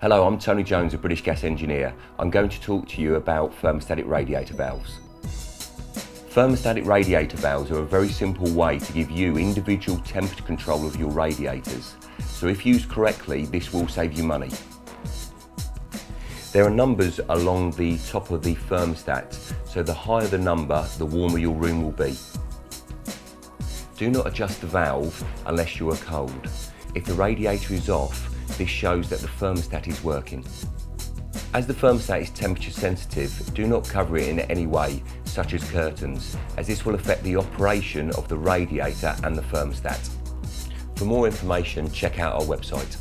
Hello, I'm Tony Jones, a British gas engineer. I'm going to talk to you about thermostatic radiator valves. Thermostatic radiator valves are a very simple way to give you individual temperature control of your radiators. So if used correctly, this will save you money. There are numbers along the top of the thermostat, so the higher the number, the warmer your room will be. Do not adjust the valve unless you are cold. If the radiator is off, this shows that the thermostat is working. As the thermostat is temperature sensitive, do not cover it in any way, such as curtains, as this will affect the operation of the radiator and the thermostat. For more information, check out our website.